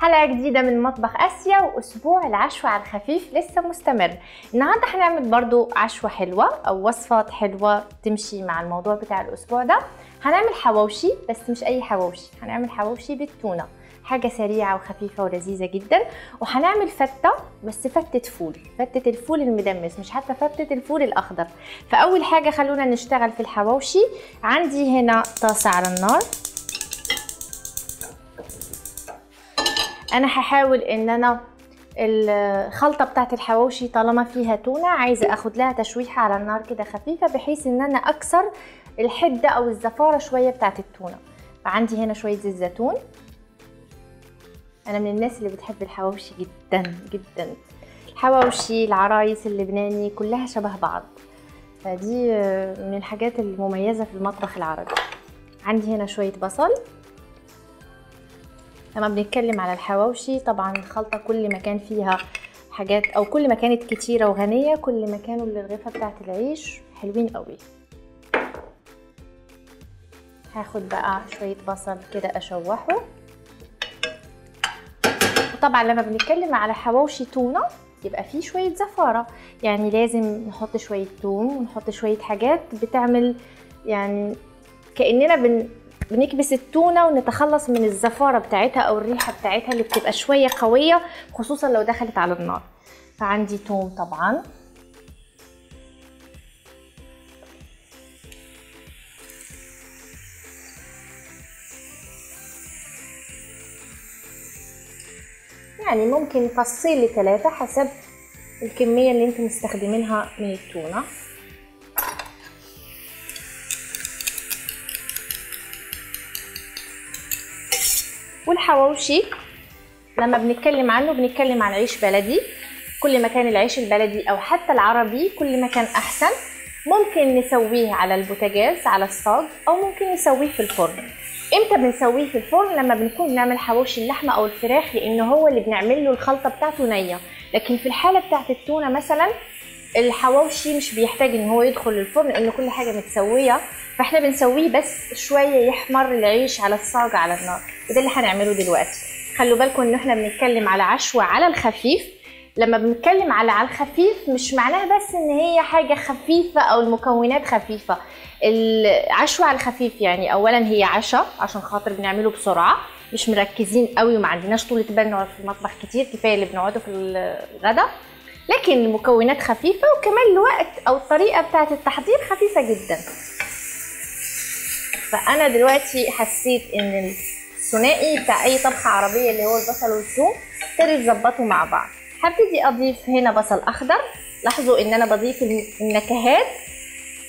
حلقة جديدة من مطبخ آسيا وأسبوع العشوة على الخفيف لسه مستمر. النهاردة هنعمل برضو عشوة حلوة أو وصفات حلوة تمشي مع الموضوع بتاع الأسبوع ده. هنعمل حواوشي بس مش أي حواوشي هنعمل حواوشي بالتونة. حاجة سريعة وخفيفة ولذيذة جدا. وهنعمل فتة بس فتة فول فتة الفول المدمس مش حتى فتة الفول الأخضر. فأول حاجة خلونا نشتغل في الحواوشي. عندي هنا طاسة على النار. أنا هحاول إن أنا الخلطة بتاعت الحواوشي طالما فيها تونة عايزة أخد لها تشويحة على النار كده خفيفة بحيث إن أنا أكسر الحدة أو الزفارة شوية بتاعت التونة. فعندي هنا شوية زيت زيتون. أنا من الناس اللي بتحب الحواوشي جدا جدا. الحواوشي العرايس اللبناني كلها شبه بعض. فدي من الحاجات المميزة في المطبخ العربي. عندي هنا شوية بصل. لما بنتكلم على الحواوشي طبعا الخلطة كل ما كان فيها حاجات أو كل ما كانت كتيرة وغنية كل ما كانوا الرغيفة بتاعت العيش حلوين قوي. هاخد بقى شوية بصل كده أشوحه. وطبعا لما بنتكلم على حواوشي تونة يبقى فيه شوية زفارة. يعني لازم نحط شوية توم ونحط شوية حاجات بتعمل يعني كأننا بن بنكبس التونة ونتخلص من الزفارة بتاعتها أو الريحة بتاعتها اللي بتبقى شوية قوية خصوصا لو دخلت على النار. فعندي توم طبعا. يعني ممكن فصين لثلاثة حسب الكمية اللي أنتم مستخدمينها من التونة. والحواوشي لما بنتكلم عنه بنتكلم عن عيش بلدي. كل ما كان العيش البلدي أو حتى العربي كل ما كان أحسن. ممكن نسويه على البوتاجاز على الصاج أو ممكن نسويه في الفرن. إمتى بنسويه في الفرن؟ لما بنكون بنعمل حواوشي اللحمة أو الفراخ لأنه هو اللي بنعمل له الخلطة بتاعته نية. لكن في الحالة بتاعت التونة مثلا الحواوشي مش بيحتاج إن هو يدخل الفرن لأن كل حاجة متسوية فإحنا بنسويه بس شوية يحمر العيش على الصاج على النار وده اللي هنعمله دلوقتي. خلوا بالكم إن إحنا بنتكلم على عشوة على الخفيف. لما بنتكلم على على الخفيف مش معناها بس إن هي حاجة خفيفة أو المكونات خفيفة. العشوة على الخفيف يعني اولا هي عشاء عشان خاطر بنعمله بسرعة مش مركزين قوي وما عندناش طولة بال في المطبخ كتير كفاية اللي بنقعده في الغدا. لكن المكونات خفيفة وكمان الوقت أو الطريقة بتاعة التحضير خفيفة جدا. فأنا دلوقتي حسيت إن الثنائي بتاع أي طبخة عربية اللي هو البصل والثوم ابتدوا يتظبطوا مع بعض. هبتدي أضيف هنا بصل أخضر. لاحظوا إن أنا بضيف النكهات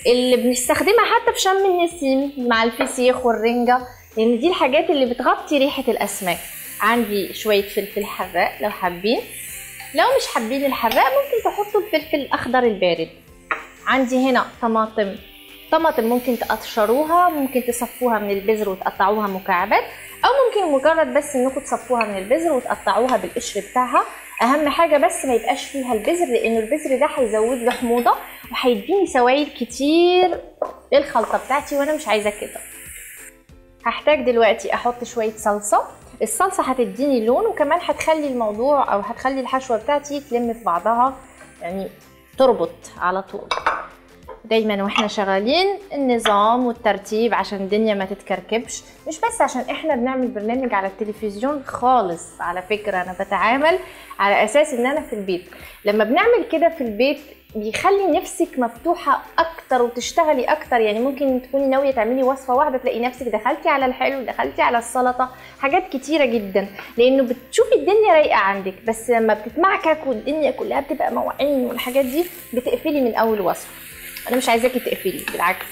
اللي بنستخدمها حتى في شم النسيم مع الفسيخ والرنجة لأن دي الحاجات اللي بتغطي ريحة الأسماك. عندي شوية فلفل حراق لو حابين. لو مش حابين الحراق ممكن تحطوا الفلفل الاخضر البارد. عندي هنا طماطم. طماطم ممكن تقشروها ممكن تصفوها من البذر وتقطعوها مكعبات أو ممكن مجرد بس إنكم تصفوها من البذر وتقطعوها بالقشر بتاعها. أهم حاجة بس ما يبقاش فيها البذر لأن البذر ده هيزود له حموضه وهيديني سوائل كتير للخلطة بتاعتي وأنا مش عايزة كده. هحتاج دلوقتي أحط شوية صلصة. الصلصة هتديني لون وكمان هتخلي الموضوع أو هتخلي الحشوة بتاعتي تلم في بعضها يعني تربط على طول. دايما وإحنا شغالين النظام والترتيب عشان الدنيا ما تتكركبش. مش بس عشان إحنا بنعمل برنامج على التلفزيون خالص على فكرة أنا بتعامل على أساس إن أنا في البيت. لما بنعمل كده في البيت بيخلي نفسك مفتوحة أكتر وتشتغلي أكتر. يعني ممكن تكوني ناوية تعملي وصفة واحدة تلاقي نفسك دخلتي على الحلو دخلتي على السلطة حاجات كتيرة جدا. لأنه بتشوفي الدنيا رايقة عندك بس لما بتتمعكك والدنيا كلها بتبقى مواعين والحاجات دي بتقفلي من أول وصفة. أنا مش عايزاكي تقفلي بالعكس.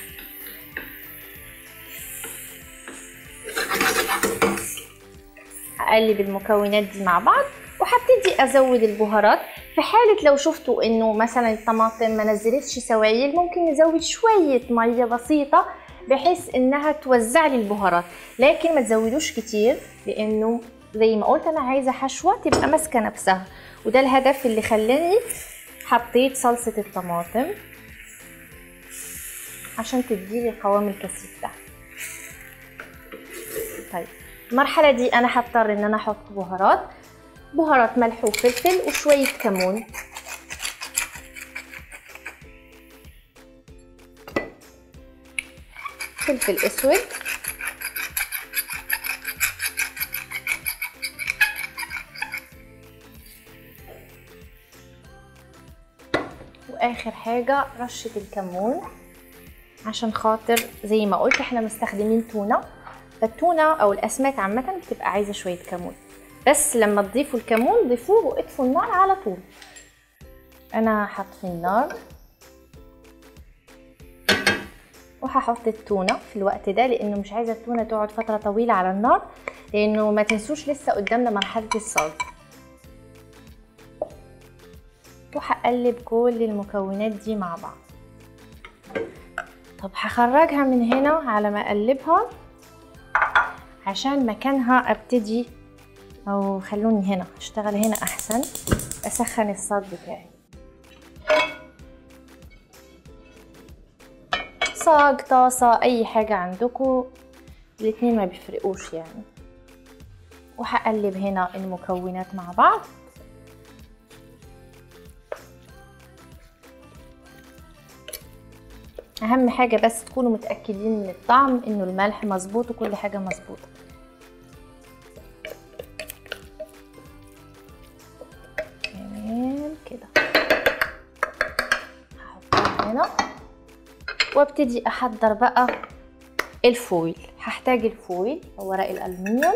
هقلب المكونات دي مع بعض وهبتدي أزود البهارات. في حالة لو شفتوا إنه مثلا الطماطم ما نزلتش سوائل ممكن نزود شوية مية بسيطة بحيث إنها توزع لي البهارات. لكن ما تزودوش كتير لأنه زي ما قلت أنا عايزة حشوة تبقى ماسكة نفسها. وده الهدف اللي خلاني حطيت صلصة الطماطم عشان تديلي القوام الكثيف ده. طيب المرحلة دي أنا هضطر إن أنا أحط بهارات. بهارات ملح وفلفل وشوية كمون. فلفل أسود. وآخر حاجة رشة الكمون. عشان خاطر زي ما قلت إحنا مستخدمين تونة. فالتونة أو الأسماك عامة بتبقى عايزة شوية كمون. بس لما تضيفوا الكمون ضيفوه واطفوا النار على طول. أنا هطفي النار. وهحط التونة في الوقت ده لأنه مش عايزة التونة تقعد فترة طويلة على النار لأنه ما تنسوش لسه قدامنا مرحلة الصاج وهقلب كل المكونات دي مع بعض. طب هخرجها من هنا على ما أقلبها عشان مكانها أبتدي أو خلوني هنا أشتغل هنا أحسن أسخن الصاج بتاعي. صاج طاسة أي حاجة عندكم الاتنين ما بيفرقوش يعني. وهقلب هنا المكونات مع بعض. أهم حاجة بس تكونوا متأكدين من الطعم إنه الملح مظبوط وكل حاجة مظبوطة. هنا وابتدي أحضر بقى ال foil. هحتاج ال foil ورق الالومنيوم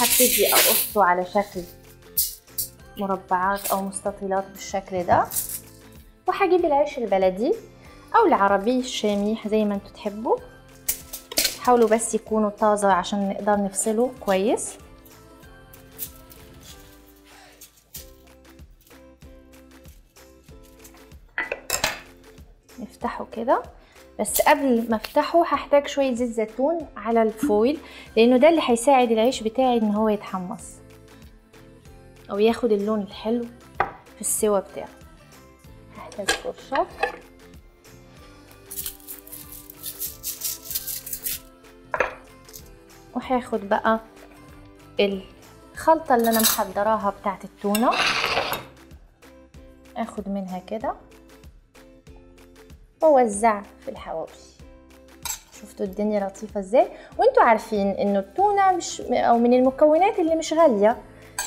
هبتدي أقصه على شكل مربعات أو مستطيلات بالشكل ده. وهجيب العيش البلدي أو العربي الشامي زي ما أنتوا تحبوا. حاولوا بس يكونوا طازة عشان نقدر نفصله كويس. كده. بس قبل ما افتحه هحتاج شوية زيت زيتون على الفويل لأنه ده اللي هيساعد العيش بتاعي إن هو يتحمص. أو ياخد اللون الحلو في السوا بتاعه. هحتاج فرشة. وهاخد بقى الخلطة اللي أنا محضراها بتاعت التونة. آخد منها كده. واوزع في الحواوشي. شفتوا الدنيا لطيفة إزاي؟ وانتوا عارفين انه التونة مش أو من المكونات اللي مش غالية.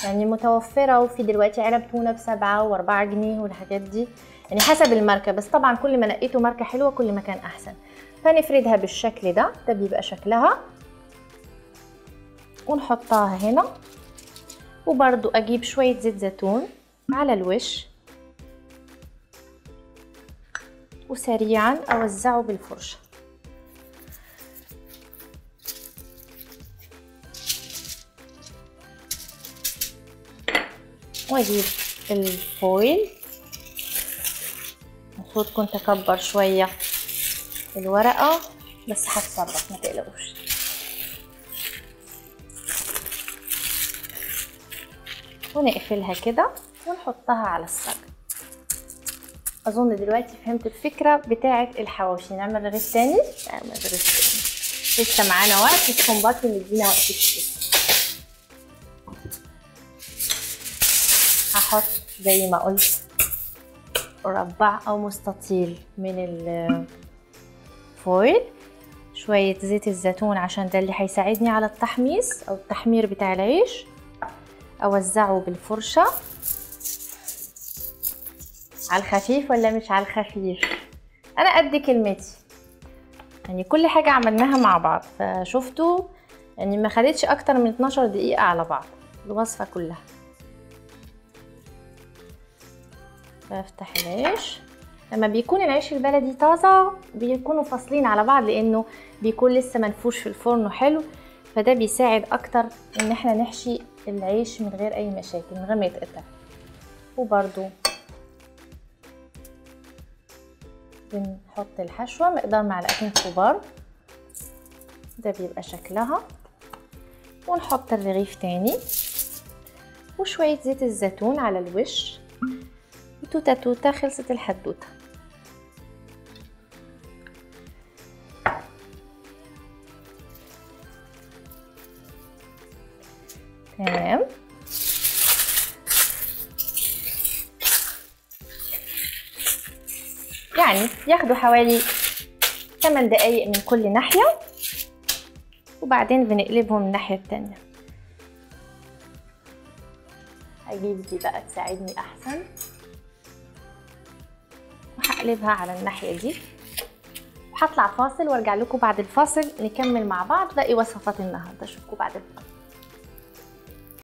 يعني متوفرة وفي دلوقتي علب تونة بسبعة وأربعة جنيه والحاجات دي. يعني حسب الماركة بس طبعا كل ما نقيتوا ماركة حلوة كل ما كان أحسن. فنفردها بالشكل ده. ده بيبقى شكلها. ونحطها هنا. وبرضو أجيب شوية زيت زيتون على الوش. وسريعا أوزعه بالفرشة وأجيب الفويل. المفروض كنت اكبر شوية الورقة بس هتصرف ما تقلقوش. ونقفلها كده ونحطها على الصاج. أظن دلوقتي فهمت الفكرة بتاعة الحواوشي. نعمل رغيف تاني؟ نعمل رغيف تاني. لسه معانا وقت الكومبات مدينا وقت كتير. هحط زي ما قلت مربع أو مستطيل من الفويل شوية زيت الزيتون عشان ده اللي هيساعدني على التحميص أو التحمير بتاع العيش. أوزعه بالفرشة. على الخفيف ولا مش على الخفيف؟ أنا قد كلمتي. يعني كل حاجة عملناها مع بعض فشفتوا يعني ما خدتش أكتر من 12 دقيقة على بعض الوصفة كلها. بفتح العيش. لما بيكون العيش البلدي طازة بيكونوا فاصلين على بعض لأنه بيكون لسه منفوش في الفرن وحلو فده بيساعد أكتر إن إحنا نحشي العيش من غير أي مشاكل من غير ما يتقطع. وبرده بنحط الحشوة مقدار معلقتين كبار. ده بيبقى شكلها. ونحط الرغيف تاني. وشوية زيت الزيتون على الوش. وتوتة توتة خلصت الحدوتة. تمام. يعني ياخدوا حوالي 8 دقايق من كل ناحية وبعدين بنقلبهم الناحية التانية. هجيب دي بقى تساعدني أحسن. وهقلبها على الناحية دي. وهطلع فاصل وارجع لكم بعد الفاصل نكمل مع بعض باقي وصفات النهارده. اشوفكم بعد الفاصل.